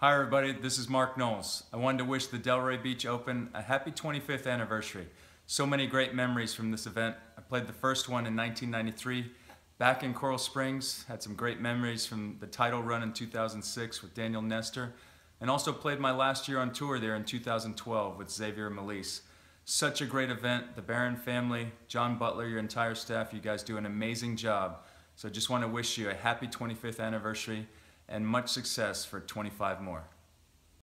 Hi, everybody. This is Mark Knowles. I wanted to wish the Delray Beach Open a happy 25th anniversary. So many great memories from this event. I played the first one in 1993 back in Coral Springs. Had some great memories from the title run in 2006 with Daniel Nestor, and also played my last year on tour there in 2012 with Xavier Malisse. Such a great event. The Baron family, John Butler, your entire staff, you guys do an amazing job. So I just want to wish you a happy 25th anniversary and much success for 25 more.